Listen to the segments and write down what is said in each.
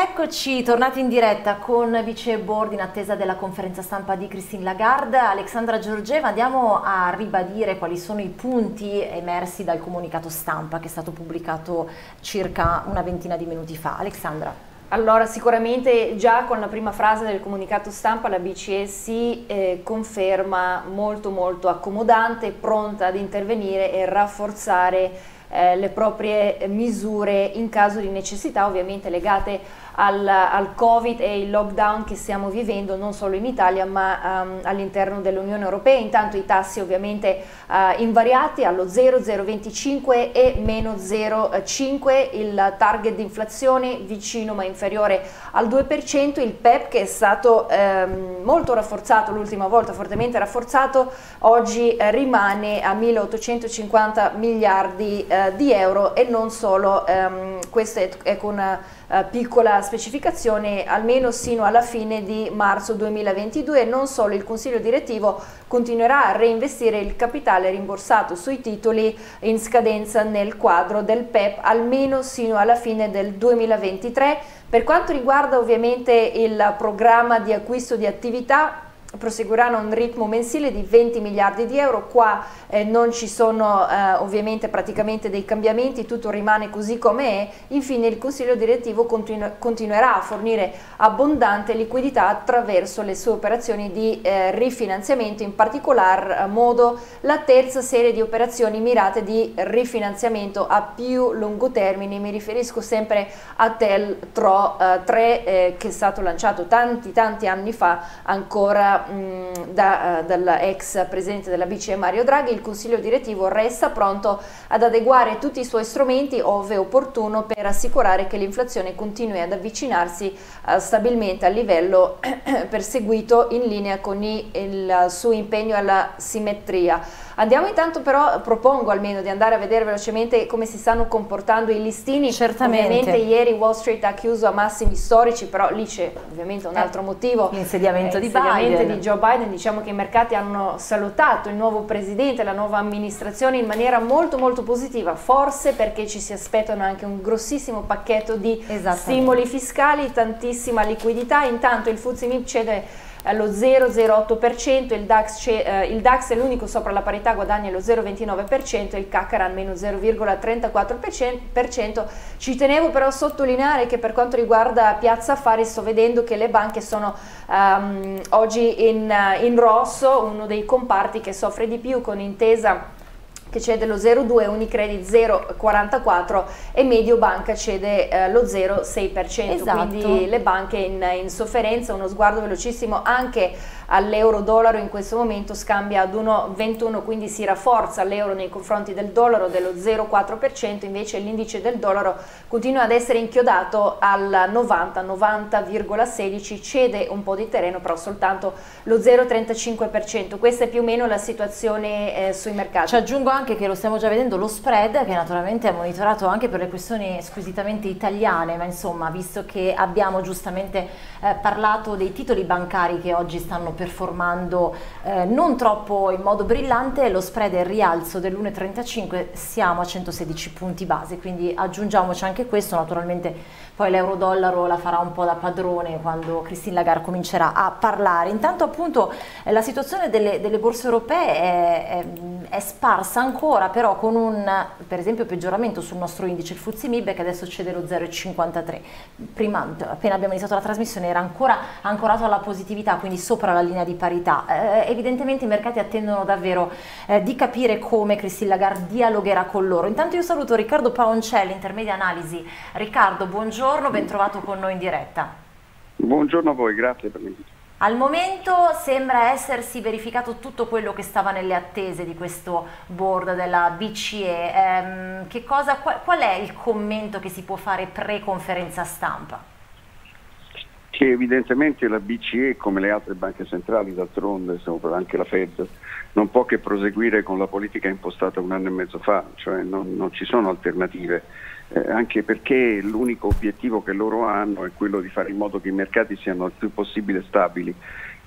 Eccoci, tornati in diretta con Vice Board in attesa della conferenza stampa di Christine Lagarde. Alexandra Giorgeva, andiamo a ribadire quali sono i punti emersi dal comunicato stampa che è stato pubblicato circa una ventina di minuti fa. Alexandra. Allora, sicuramente già con la prima frase del comunicato stampa la BCE si eh, conferma molto molto accomodante, pronta ad intervenire e rafforzare eh, le proprie misure in caso di necessità, ovviamente legate al, al, Covid e il lockdown che stiamo vivendo non solo in Italia ma um, all'interno dell'Unione Europea. Intanto i tassi ovviamente uh, invariati allo 0, 0,25 e meno 0,5, il target di inflazione vicino ma inferiore al 2%, il PEP che è stato um, molto rafforzato l'ultima volta, fortemente rafforzato, oggi uh, rimane a 1850 miliardi uh, di euro e non solo, um, questo è, è con eh, piccola specificazione, almeno sino alla fine di marzo 2022 non solo il Consiglio direttivo continuerà a reinvestire il capitale rimborsato sui titoli in scadenza nel quadro del PEP almeno sino alla fine del 2023. Per quanto riguarda ovviamente il programma di acquisto di attività, proseguiranno a un ritmo mensile di 20 miliardi di euro, qua eh, non ci sono eh, ovviamente praticamente dei cambiamenti, tutto rimane così come è, infine il Consiglio direttivo continu continuerà a fornire abbondante liquidità attraverso le sue operazioni di eh, rifinanziamento, in particolar modo la terza serie di operazioni mirate di rifinanziamento a più lungo termine, mi riferisco sempre a TEL TRO 3 eh, che è stato lanciato tanti tanti anni fa ancora mh, da, uh, dall'ex presidente della BCE Mario Draghi, il Consiglio direttivo resta pronto ad adeguare tutti i suoi strumenti, ove opportuno, per assicurare che l'inflazione continui ad avvicinarsi uh, stabilmente al livello perseguito in linea con il suo impegno alla simmetria. Andiamo intanto però, propongo almeno di andare a vedere velocemente come si stanno comportando i listini. Certamente. Ovviamente ieri Wall Street ha chiuso a massimi storici, però lì c'è ovviamente un eh, altro eh, motivo. L'insediamento eh, di Biden di Joe Biden diciamo che i mercati hanno salutato il nuovo presidente, la nuova amministrazione in maniera molto molto positiva, forse perché ci si aspettano anche un grossissimo pacchetto di stimoli fiscali, tantissima liquidità, intanto il MIP cede allo 0,08%, il DAX, eh, il DAX è l'unico sopra la parità, guadagna lo 0,29%, il CAC meno 0,34%. Ci tenevo però a sottolineare che per quanto riguarda Piazza Affari sto vedendo che le banche sono um, oggi in, in rosso, uno dei comparti che soffre di più con intesa che cede lo 0,2, Unicredit 0,44 e Mediobanca cede eh, lo 0,6%, esatto. quindi le banche in, in, sofferenza, uno sguardo velocissimo anche all'euro dollaro in questo momento scambia ad 1,21 quindi si rafforza l'euro nei confronti del dollaro dello 0,4% invece l'indice del dollaro continua ad essere inchiodato al 90, 90,16 cede un po' di terreno però soltanto lo 0,35% questa è più o meno la situazione eh, sui mercati. Ci aggiungo anche che lo stiamo già vedendo lo spread che naturalmente è monitorato anche per le questioni squisitamente italiane ma insomma visto che abbiamo giustamente eh, parlato dei titoli bancari che oggi stanno performando eh, non troppo in modo brillante, lo spread è il rialzo dell'1,35, siamo a 116 punti base, quindi aggiungiamoci anche questo, naturalmente poi l'euro-dollaro la farà un po' da padrone quando Christine Lagarde comincerà a parlare. Intanto appunto eh, la situazione delle, delle borse europee è, è, è, sparsa ancora, però con un per esempio peggioramento sul nostro indice, il FTSE MIB che adesso cede lo 0,53. Prima, appena abbiamo iniziato la trasmissione, era ancora ancorato alla positività, quindi sopra la linea di parità. Eh, evidentemente i mercati attendono davvero eh, di capire come Christine Lagarde dialogherà con loro. Intanto io saluto Riccardo Paoncelli, intermedia analisi. Riccardo, buongiorno buongiorno, ben trovato con noi in diretta. Buongiorno a voi, grazie per l'invito. Al momento sembra essersi verificato tutto quello che stava nelle attese di questo board della BCE. Ehm, cosa, qual, qual è il commento che si può fare pre-conferenza stampa? Che evidentemente la BCE, come le altre banche centrali, d'altronde, anche la Fed, non può che proseguire con la politica impostata un anno e mezzo fa, cioè non, non ci sono alternative. Eh, anche perché l'unico obiettivo che loro hanno è quello di fare in modo che i mercati siano il più possibile stabili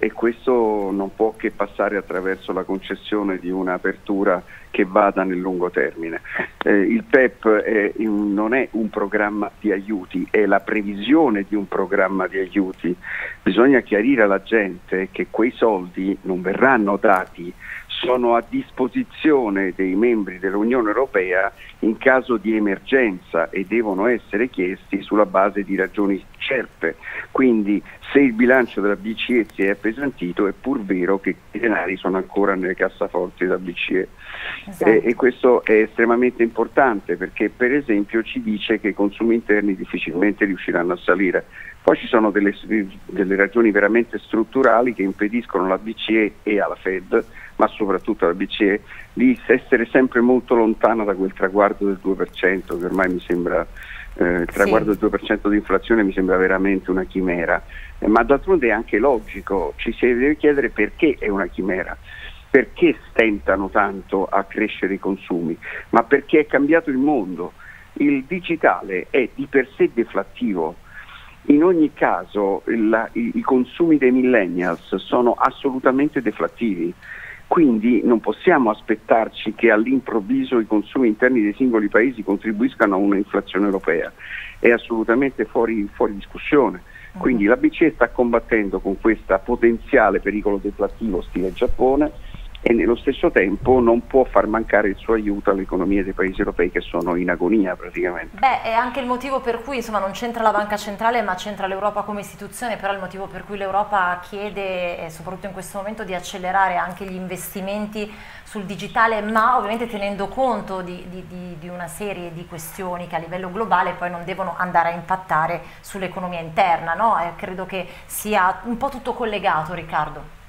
e questo non può che passare attraverso la concessione di un'apertura che vada nel lungo termine. Eh, il PEP è un, non è un programma di aiuti, è la previsione di un programma di aiuti. Bisogna chiarire alla gente che quei soldi non verranno dati sono a disposizione dei membri dell'Unione Europea in caso di emergenza e devono essere chiesti sulla base di ragioni certe. Quindi se il bilancio della BCE si è appesantito è pur vero che i denari sono ancora nelle cassaforti della BCE esatto. e, e, questo è estremamente importante perché per esempio ci dice che i consumi interni difficilmente riusciranno a salire. Poi ci sono delle, delle ragioni veramente strutturali che impediscono alla BCE e alla Fed ma soprattutto alla BCE, di essere sempre molto lontana da quel traguardo del 2%, che ormai mi sembra, eh, il traguardo sì. del 2% di inflazione mi sembra veramente una chimera, eh, ma d'altronde è anche logico, ci si deve chiedere perché è una chimera perché stentano tanto a crescere i consumi, ma perché è cambiato il mondo. Il digitale è di per sé deflattivo. In ogni caso il, i, i, consumi dei millennials sono assolutamente deflattivi. Quindi non possiamo aspettarci che all'improvviso i consumi interni dei singoli paesi contribuiscano a un'inflazione europea, è assolutamente fuori, fuori discussione. Quindi la BCE sta combattendo con questo potenziale pericolo deflattivo stile Giappone e nello stesso tempo non può far mancare il suo aiuto alle economie dei paesi europei che sono in agonia praticamente. Beh, è anche il motivo per cui insomma, non c'entra la banca centrale ma c'entra l'Europa come istituzione, però il motivo per cui l'Europa chiede, soprattutto in questo momento, di accelerare anche gli investimenti sul digitale, ma ovviamente tenendo conto di, di, di, di una serie di questioni che a livello globale poi non devono andare a impattare sull'economia interna. No? Eh, credo che sia un po' tutto collegato, Riccardo.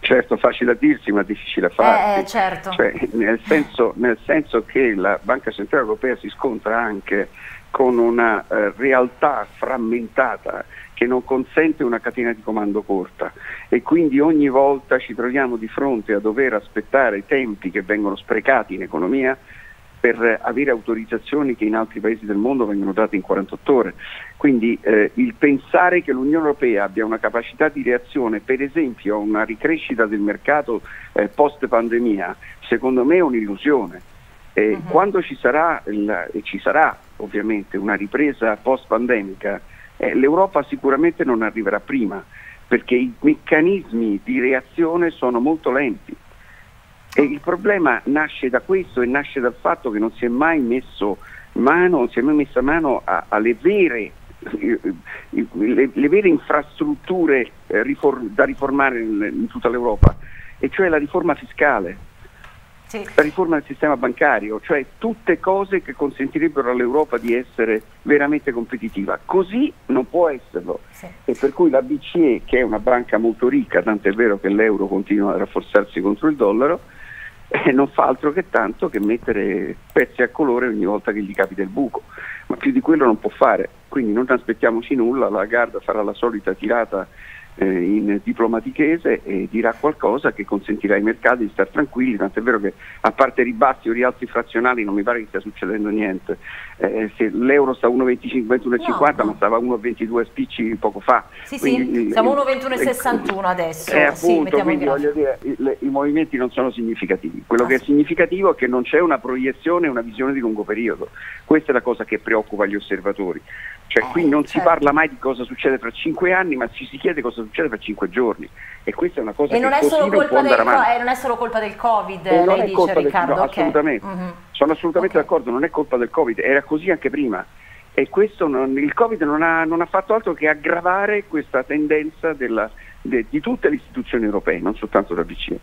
Certo, facile a dirsi ma difficile a fare. Eh, certo. cioè, nel, senso, nel, senso, che la Banca Centrale Europea si scontra anche con una eh, realtà frammentata che non consente una catena di comando corta e quindi ogni volta ci troviamo di fronte a dover aspettare i tempi che vengono sprecati in economia per avere autorizzazioni che in altri paesi del mondo vengono date in 48 ore. Quindi eh, il pensare che l'Unione Europea abbia una capacità di reazione, per esempio a una ricrescita del mercato eh, post pandemia, secondo me è un'illusione. Eh, uh-huh. Quando ci sarà, il, e ci sarà ovviamente una ripresa post pandemica, eh, l'Europa sicuramente non arriverà prima, perché i meccanismi di reazione sono molto lenti. E il problema nasce da questo e nasce dal fatto che non si è mai messo mano, non si è mai messa mano a, alle vere, le, le, vere infrastrutture eh, riform, da riformare in, in tutta l'Europa, e cioè la riforma fiscale. Sì. la riforma del sistema bancario, cioè tutte cose che consentirebbero all'Europa di essere veramente competitiva. Così non può esserlo. Sì. E per cui la BCE, che è una banca molto ricca, tant'è vero che l'euro continua a rafforzarsi contro il dollaro, eh, non fa altro che tanto che mettere pezzi a colore ogni volta che gli capita il buco, ma più di quello non può fare, quindi non aspettiamoci nulla, la Garda farà la solita tirata in diplomatichese e dirà qualcosa che consentirà ai mercati di stare tranquilli, tant'è vero che a parte ribassi o rialzi frazionali non mi pare che stia succedendo niente. Eh, se l'euro sta a 1,25, 21,50 no, ma stava a 1,22 spicci poco fa. Sì, quindi, sì, siamo 1,21,61 adesso. Eh, appunto, sì, quindi voglio dire, i, i, movimenti non sono significativi. Quello ah, che è significativo è che non c'è una proiezione, una visione di lungo periodo. Questa è la cosa che preoccupa gli osservatori. Cioè qui non certo. si parla mai di cosa succede fra cinque anni, ma ci si chiede cosa succede fra cinque giorni. E questa è una cosa e che non è, solo colpa del, co- non è solo colpa del Covid, e lei dice Riccardo. Del, no, assolutamente. Okay. Mm-hmm. Sono assolutamente okay. d'accordo, non è colpa del Covid, era così anche prima. E questo non, il Covid non ha, non ha, fatto altro che aggravare questa tendenza della, de, di tutte le istituzioni europee, non soltanto della BCE.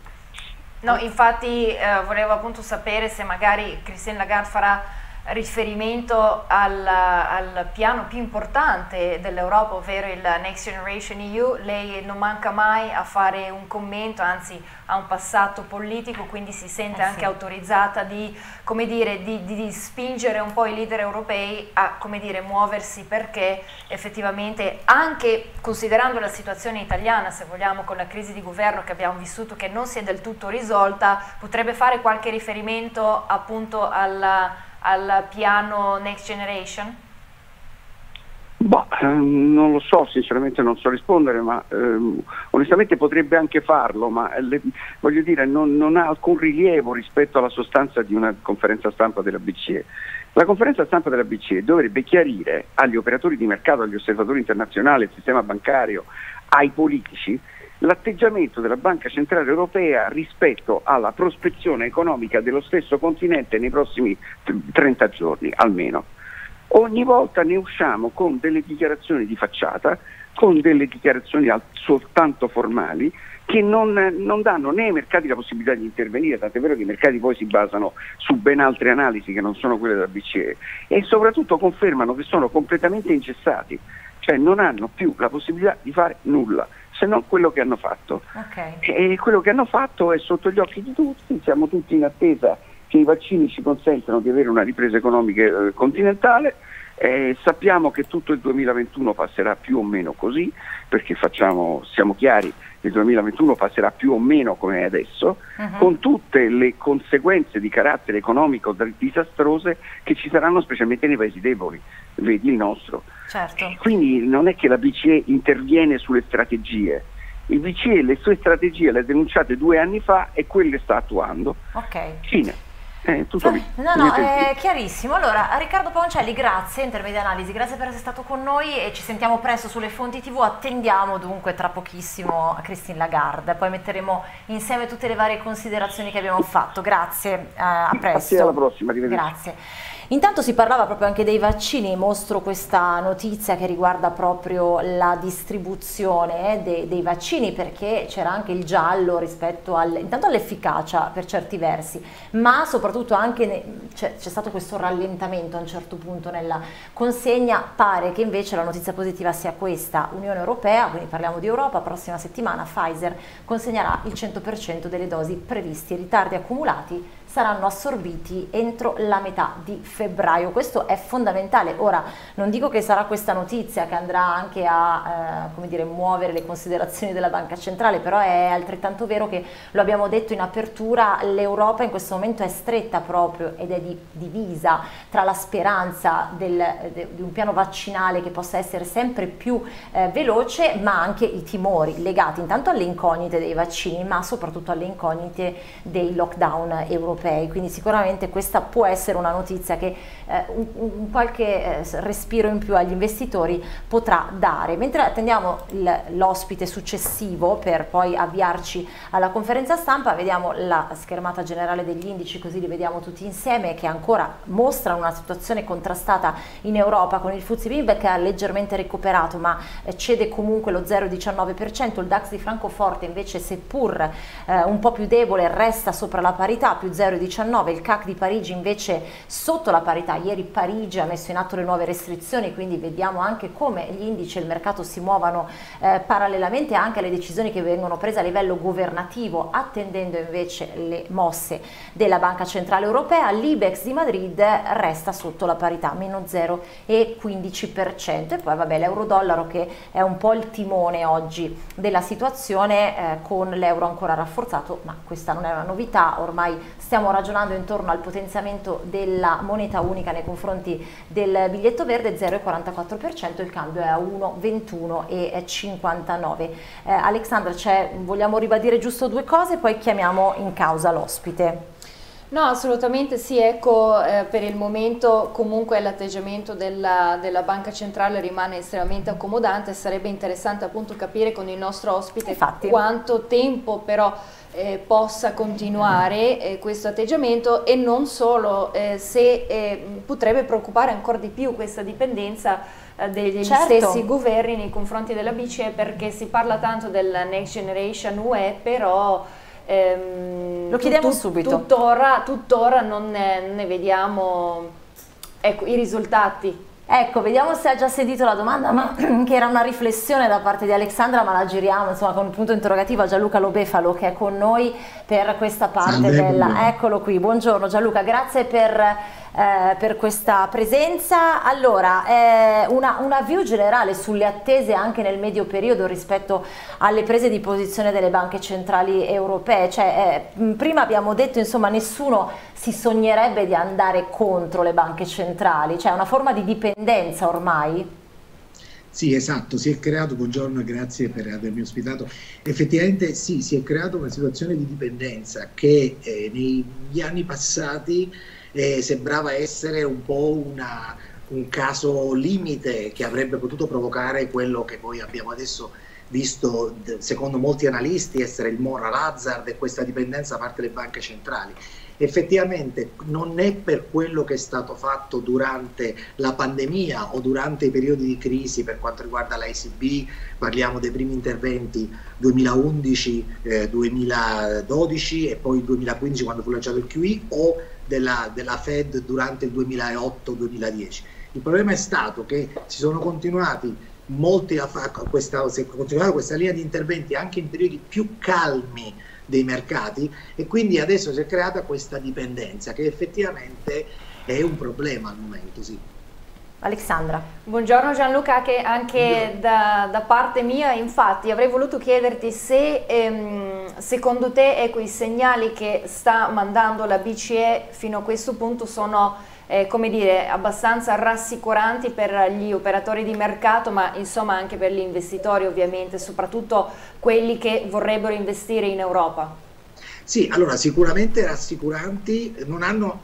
No, infatti eh, volevo appunto sapere se magari Christine Lagarde farà riferimento al, al, piano più importante dell'Europa, ovvero il Next Generation EU, lei non manca mai a fare un commento, anzi ha un passato politico, quindi si sente eh anche sì. autorizzata di, dire, di, di, di, spingere un po' i leader europei a dire, muoversi perché effettivamente anche considerando la situazione italiana, se vogliamo, con la crisi di governo che abbiamo vissuto che non si è del tutto risolta, potrebbe fare qualche riferimento appunto alla al piano Next Generation? Boh, Ehm, non lo so, sinceramente non so rispondere, ma ehm, onestamente potrebbe anche farlo, ma le, voglio dire non, non, ha alcun rilievo rispetto alla sostanza di una conferenza stampa della BCE. La conferenza stampa della BCE dovrebbe chiarire agli operatori di mercato, agli osservatori internazionali, al sistema bancario, ai politici, l'atteggiamento della Banca Centrale Europea rispetto alla prospezione economica dello stesso continente nei prossimi 30 giorni almeno. Ogni volta ne usciamo con delle dichiarazioni di facciata, con delle dichiarazioni soltanto formali che non, non, danno né ai mercati la possibilità di intervenire, tant'è vero che i mercati poi si basano su ben altre analisi che non sono quelle della BCE e soprattutto confermano che sono completamente incessati, cioè non hanno più la possibilità di fare nulla se non quello che hanno fatto. Okay. E quello che hanno fatto è sotto gli occhi di tutti, siamo tutti in attesa che i vaccini ci consentano di avere una ripresa economica eh, continentale. Eh, sappiamo che tutto il 2021 passerà più o meno così, perché facciamo, siamo chiari, il 2021 passerà più o meno come è adesso, uh-huh. con tutte le conseguenze di carattere economico disastrose che ci saranno specialmente nei paesi deboli, vedi il nostro. Certo. Quindi non è che la BCE interviene sulle strategie, il BCE le sue strategie le ha denunciate due anni fa e quelle sta attuando. Ok. Fine. Eh, tutto lì. No, no, è chiarissimo. Allora, Riccardo Poncelli, grazie, Intermedia Analisi, grazie per essere stato con noi e ci sentiamo presto sulle fonti TV. Attendiamo dunque tra pochissimo a Christine Lagarde, poi metteremo insieme tutte le varie considerazioni che abbiamo fatto. Grazie, eh, a presto. Grazie, alla prossima. Grazie. Intanto si parlava proprio anche dei vaccini, mostro questa notizia che riguarda proprio la distribuzione eh, dei, dei vaccini perché c'era anche il giallo rispetto al, all'efficacia per certi versi, ma soprattutto anche c'è stato questo rallentamento a un certo punto nella consegna, pare che invece la notizia positiva sia questa, Unione Europea, quindi parliamo di Europa, prossima settimana Pfizer consegnerà il 100% delle dosi previste, i ritardi accumulati saranno assorbiti entro la metà di febbraio. Questo è fondamentale. Ora, non dico che sarà questa notizia che andrà anche a eh, dire, muovere le considerazioni della Banca Centrale, però è altrettanto vero che lo abbiamo detto in apertura, l'Europa in questo momento è stretta proprio ed è di, divisa tra la speranza del, de, di un piano vaccinale che possa essere sempre più eh, veloce, ma anche i timori legati intanto alle incognite dei vaccini, ma soprattutto alle incognite dei lockdown europei europei, quindi sicuramente questa può essere una notizia che eh, un, un, qualche eh, respiro in più agli investitori potrà dare. Mentre attendiamo l'ospite successivo per poi avviarci alla conferenza stampa, vediamo la schermata generale degli indici, così li vediamo tutti insieme, che ancora mostrano una situazione contrastata in Europa con il FTSE MIB che ha leggermente recuperato ma eh, cede comunque lo 0,19%, il DAX di Francoforte invece seppur eh, un po' più debole resta sopra la parità, più 0,19%, 0,19, il CAC di Parigi invece sotto la parità, ieri Parigi ha messo in atto le nuove restrizioni, quindi vediamo anche come gli indici e il mercato si muovano eh, parallelamente anche alle decisioni che vengono prese a livello governativo, attendendo invece le mosse della Banca Centrale Europea, l'Ibex di Madrid resta sotto la parità, meno 0,15% e poi vabbè l'euro-dollaro che è un po' il timone oggi della situazione eh, con l'euro ancora rafforzato, ma questa non è una novità, ormai stiamo stiamo ragionando intorno al potenziamento della moneta unica nei confronti del biglietto verde 0,44%, il cambio è a 1,21,59. Eh, Alexandra, vogliamo ribadire giusto due cose, poi chiamiamo in causa l'ospite. No, assolutamente sì, ecco eh, per il momento comunque l'atteggiamento della, della, Banca Centrale rimane estremamente accomodante, sarebbe interessante appunto capire con il nostro ospite Infatti. quanto tempo però eh, possa continuare eh, questo atteggiamento e non solo eh, se eh, potrebbe preoccupare ancora di più questa dipendenza eh, degli certo. stessi governi nei confronti della BCE perché si parla tanto della Next Generation UE però ehm, lo chiediamo subito tuttora, tuttora non, ne, non ne vediamo ecco, i risultati Ecco, vediamo se ha già sentito la domanda, ma, che era una riflessione da parte di Alexandra, ma la giriamo insomma, con un punto interrogativo a Gianluca Lobefalo che è con noi per questa parte Salve, della... Eccolo qui, buongiorno Gianluca, grazie per eh, per questa presenza. Allora, eh, una, una, view generale sulle attese anche nel medio periodo rispetto alle prese di posizione delle banche centrali europee. Cioè, eh, prima abbiamo detto, insomma, nessuno si sognerebbe di andare contro le banche centrali, cioè una forma di dipendenza ormai? Sì, esatto, si è creato, buongiorno e grazie per avermi ospitato. Effettivamente sì, si è creata una situazione di dipendenza che eh, negli anni passati eh, sembrava essere un po' una, un caso limite che avrebbe potuto provocare quello che poi abbiamo adesso visto, secondo molti analisti, essere il moral hazard e questa dipendenza da parte delle banche centrali. Effettivamente non è per quello che è stato fatto durante la pandemia o durante i periodi di crisi per quanto riguarda l'ICB, parliamo dei primi interventi 2011, eh, 2012 e poi 2015 quando fu lanciato il QE o della, della Fed durante il 2008-2010. Il problema è stato che si sono continuati molti a, a questa, questa linea di interventi anche in periodi più calmi dei mercati e quindi adesso si è creata questa dipendenza che effettivamente è un problema al momento. Sì. Alexandra. Buongiorno Gianluca, che anche da, da, parte mia infatti avrei voluto chiederti se ehm, secondo te ecco, i segnali che sta mandando la BCE fino a questo punto sono eh, come dire, abbastanza rassicuranti per gli operatori di mercato ma insomma anche per gli investitori ovviamente, soprattutto quelli che vorrebbero investire in Europa. Sì, allora sicuramente rassicuranti, non hanno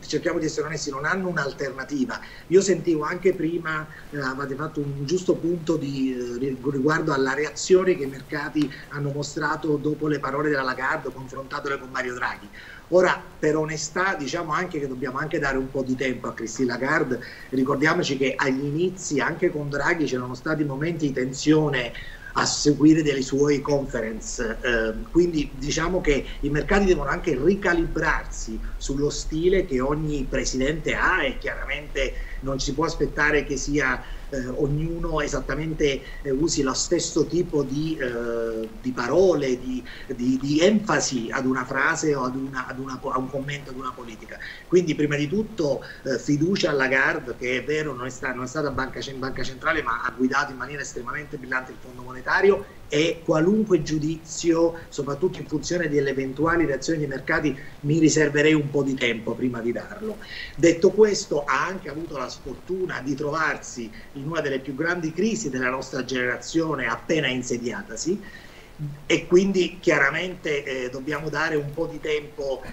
cerchiamo di essere onesti, non hanno un'alternativa. Io sentivo anche prima, eh, avete fatto un giusto punto di, eh, riguardo alla reazione che i mercati hanno mostrato dopo le parole della Lagarde, confrontandole con Mario Draghi. Ora, per onestà, diciamo anche che dobbiamo anche dare un po' di tempo a Christine Lagarde. Ricordiamoci che agli inizi, anche con Draghi, c'erano stati momenti di tensione a seguire delle sue conference. Eh, quindi diciamo che i mercati devono anche ricalibrarsi sullo stile che ogni presidente ha e chiaramente non si può aspettare che sia eh, ognuno esattamente eh, usi lo stesso tipo di, eh, di parole, di, di, di, enfasi ad una frase o ad, una, ad una, a un commento ad una politica. Quindi prima di tutto eh, fiducia alla Lagarde che è vero non è, sta, non è stata banca, banca centrale ma ha guidato in maniera estremamente brillante il Fondo Monetario e qualunque giudizio, soprattutto in funzione delle eventuali reazioni dei mercati, mi riserverei un po' di tempo prima di darlo. Detto questo, ha anche avuto la sfortuna di trovarsi in una delle più grandi crisi della nostra generazione appena insediatasi e quindi chiaramente eh, dobbiamo dare un po' di tempo eh,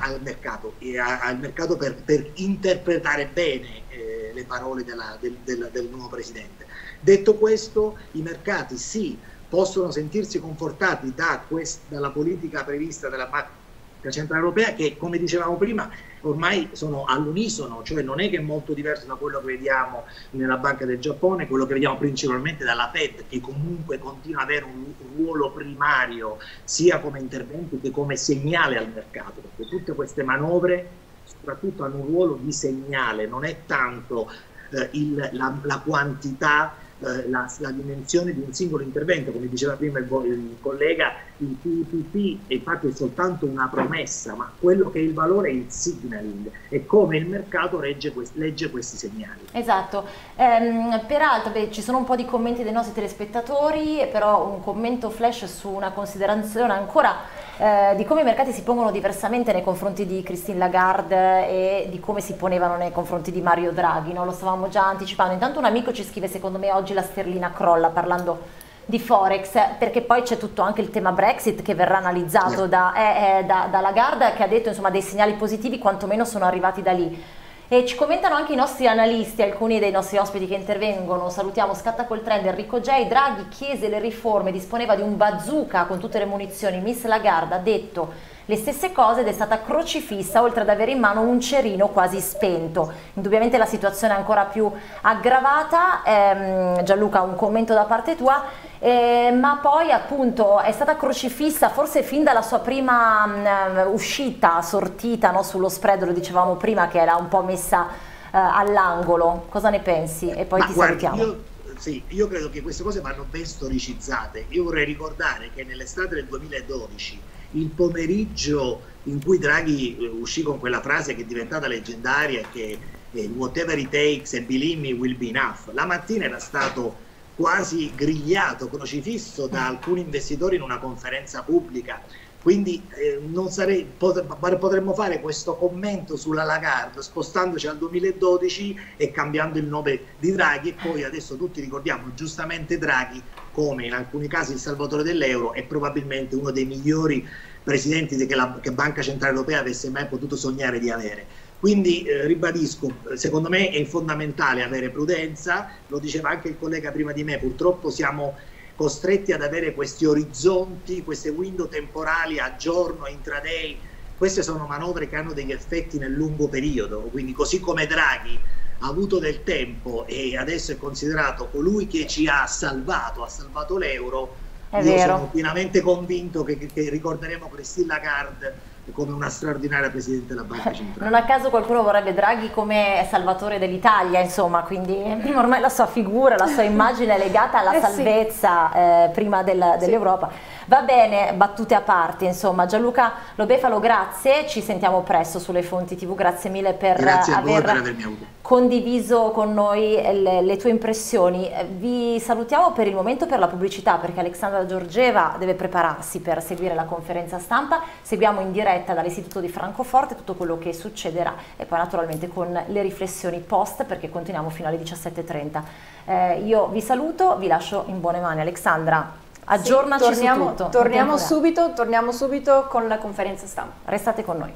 al mercato, a, al mercato per, per, interpretare bene eh, le parole della, del, del, del nuovo Presidente. Detto questo, i mercati sì, possono sentirsi confortati da quest, dalla politica prevista dalla Banca Centrale Europea che, come dicevamo prima, ormai sono all'unisono, cioè non è che è molto diverso da quello che vediamo nella Banca del Giappone, quello che vediamo principalmente dalla Fed, che comunque continua ad avere un ruolo primario sia come intervento che come segnale al mercato, perché tutte queste manovre soprattutto hanno un ruolo di segnale, non è tanto eh, il, la, la quantità eh, la, la, dimensione di un singolo intervento, come diceva prima il, il collega, il PPP è infatti è soltanto una promessa, ma quello che è il valore è il signaling e come il mercato legge, legge questi segnali. Esatto, ehm, peraltro beh, ci sono un po' di commenti dei nostri telespettatori, però un commento flash su una considerazione ancora eh, di come i mercati si pongono diversamente nei confronti di Christine Lagarde e di come si ponevano nei confronti di Mario Draghi, no? lo stavamo già anticipando. Intanto un amico ci scrive secondo me oggi la sterlina crolla parlando di Forex, perché poi c'è tutto anche il tema Brexit che verrà analizzato da, eh, eh, da, da Lagarde che ha detto insomma dei segnali positivi quantomeno sono arrivati da lì. E ci commentano anche i nostri analisti, alcuni dei nostri ospiti che intervengono. Salutiamo Scatta col trend Enrico J. Draghi chiese le riforme, disponeva di un bazooka con tutte le munizioni. Miss Lagarde ha detto le stesse cose ed è stata crocifissa oltre ad avere in mano un cerino quasi spento. Indubbiamente la situazione è ancora più aggravata. Ehm, Gianluca, un commento da parte tua eh, ma poi appunto è stata crocifissa forse fin dalla sua prima mh, mm, uscita, sortita no, sullo spread, lo dicevamo prima che era un po' messa uh, all'angolo, cosa ne pensi? E poi ma ti guardi, salutiamo. Io, sì, io credo che queste cose vanno ben storicizzate, io vorrei ricordare che nell'estate del 2012 il pomeriggio in cui Draghi eh, uscì con quella frase che è diventata leggendaria che eh, whatever it takes and believe me will be enough, la mattina era stato quasi grigliato, crocifisso da alcuni investitori in una conferenza pubblica Quindi eh, sarei, potremmo fare questo commento sulla Lagarde spostandoci al 2012 e cambiando il nome di Draghi e poi adesso tutti ricordiamo giustamente Draghi come in alcuni casi il salvatore dell'euro è probabilmente uno dei migliori presidenti che la che Banca Centrale Europea avesse mai potuto sognare di avere. Quindi eh, ribadisco, secondo me è fondamentale avere prudenza, lo diceva anche il collega prima di me, purtroppo siamo costretti ad avere questi orizzonti, queste window temporali a giorno, intraday, queste sono manovre che hanno degli effetti nel lungo periodo, quindi così come Draghi ha avuto del tempo e adesso è considerato colui che ci ha salvato, ha salvato l'euro, io vero. sono pienamente convinto che, che ricorderemo Christine Lagarde come una straordinaria Presidente della Banca Centrale. Non a caso qualcuno vorrebbe Draghi come salvatore dell'Italia, insomma, quindi ormai la sua figura, la sua immagine è legata alla eh salvezza sì. eh, prima del, dell'Europa. Sì. Va bene, battute a parte, insomma, Gianluca Lobefalo, grazie, ci sentiamo presto sulle fonti TV, grazie mille per grazie aver per avermi condiviso con noi le, le, tue impressioni. Vi salutiamo per il momento per la pubblicità perché Alexandra Giorgeva deve prepararsi per seguire la conferenza stampa, seguiamo in diretta dall'Istituto di Francoforte tutto quello che succederà e poi naturalmente con le riflessioni post perché continuiamo fino alle 17.30. Eh, io vi saluto, vi lascio in buone mani. Alexandra, Aggiornaci sì, torniamo, su tutto. Torniamo subito, torniamo subito con la conferenza stampa. Restate con noi.